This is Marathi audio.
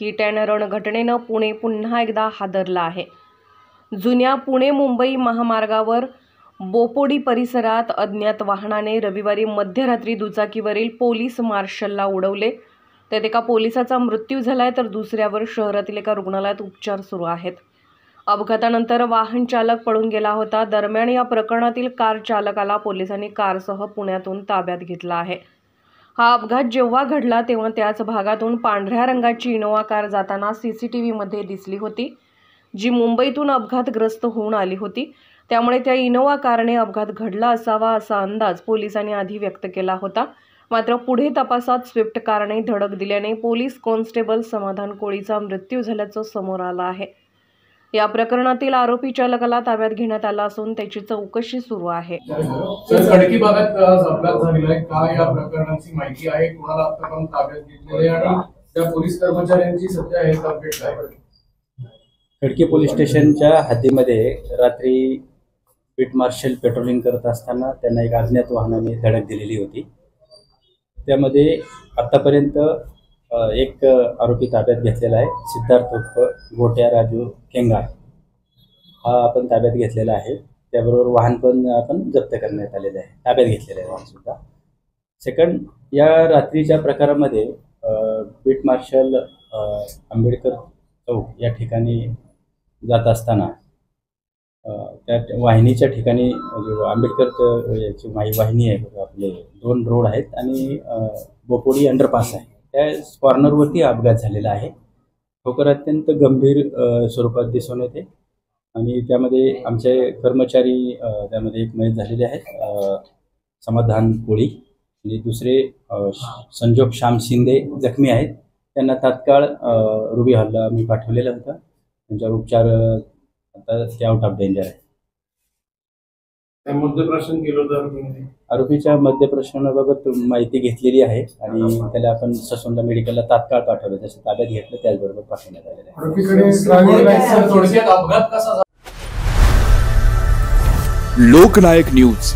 हिट अँड रन घटनेनं पुणे पुन्हा एकदा हादरलं आहे. जुन्या पुणे मुंबई महामार्गावर बोपोडी परिसरात अज्ञात वाहनाने रविवारी मध्यरात्री दुचाकीवरील पोलीस मार्शलला उडवले. त्यात एका पोलिसाचा मृत्यू झाला आहे तर दुसऱ्यावर शहरातील एका रुग्णालयात उपचार सुरू आहेत. अपघातानंतर वाहन चालक पळून गेला होता. दरम्यान या प्रकरणातील कार चालकाला पोलिसांनी कारसह पुण्यातून ताब्यात घेतला आहे. हा अपघात जेव्हा घडला तेव्हा त्याच भागातून पांढऱ्या रंगाची इनोवा कार जाताना सी सी टी व्हीमध्ये दिसली होती जी मुंबईतून अपघातग्रस्त होऊन आली होती. त्यामुळे त्या इनोवा कारने अपघात घडला असावा असा अंदाज पोलिसांनी आधी व्यक्त केला होता. मात्र पुढे तपासात स्विफ्ट कारने धडक दिल्याने पोलीस कॉन्स्टेबल समाधान कोळीचा मृत्यू झाल्याचं समोर आलं आहे. या प्रकरणातील आरोपी चालकाला ताब्यात घेण्यात आला असून त्याची चौकशी सुरू आहे. खडकी भागात आज अपघात झालेला आहे. का या प्रकरणाची माहिती आहे? कोणाला आतापर्यंत ताब्यात घेतलेले आहे? आणि त्या पोलीस कर्मचाऱ्यांची सध्या हे अपडेट काय खडकी पोलीस स्टेशनच्या हद्दीमध्ये रात्री बीट मार्शल पेट्रोलिंग करत असताना त्यांना एक अज्ञात वाहनाने धडक दिलेली होती. त्यामध्ये आत्तापर्यंत एक आरोपी ताब्यात घेतलेला आहे. सिद्धार्थ उर्फ गोट्या राजू केंगार हा आपण ताब्यात घेतलेला आहे. त्याबरोबर वाहन पण आपण जप्त करण्यात आलेलं आहे. ताब्यात घेतलेलं आहे वाहनसुद्धा सेकंड या रात्रीच्या प्रकारामध्ये बीट मार्शल आंबेडकर चौक या ठिकाणी जात असताना त्या वाहिनीच्या ठिकाणी आंबेडकर याची माही वाहिनी आहे आपले दोन रोड आहेत आणि बोपोडी अंडरपास आहे. त्या कॉर्नरवरती अपघात झालेला आहे. ठोकर अत्यंत गंभीर स्वरूपात दिसून येते. आणि त्यामध्ये आमचे कर्मचारी त्यामध्ये एक मयत झालेले आहेत समाधान कोळी. आणि दुसरे संजोग श्याम शिंदे जखमी आहेत. त्यांना तात्काळ रुबी हल्ला मी पाठवलेला होता. त्यांच्यावर उपचार आता ते आउट ऑफ डेंजर आहे. केलं होतं आरोपीच्या मद्यप्रश्नाबाबत माहिती घेतलेली आहे आणि त्याला आपण ससुंदा मेडिकलला तात्काळ पाठवलं. जसं ताब्यात घेतलं त्याचबरोबर पाठवण्यात आलेलं आहे. आरोपीकडे ड्रायव्हिंग लायसन्स थोडक्यात अपघात कसा झाला? लोकनायक न्यूज.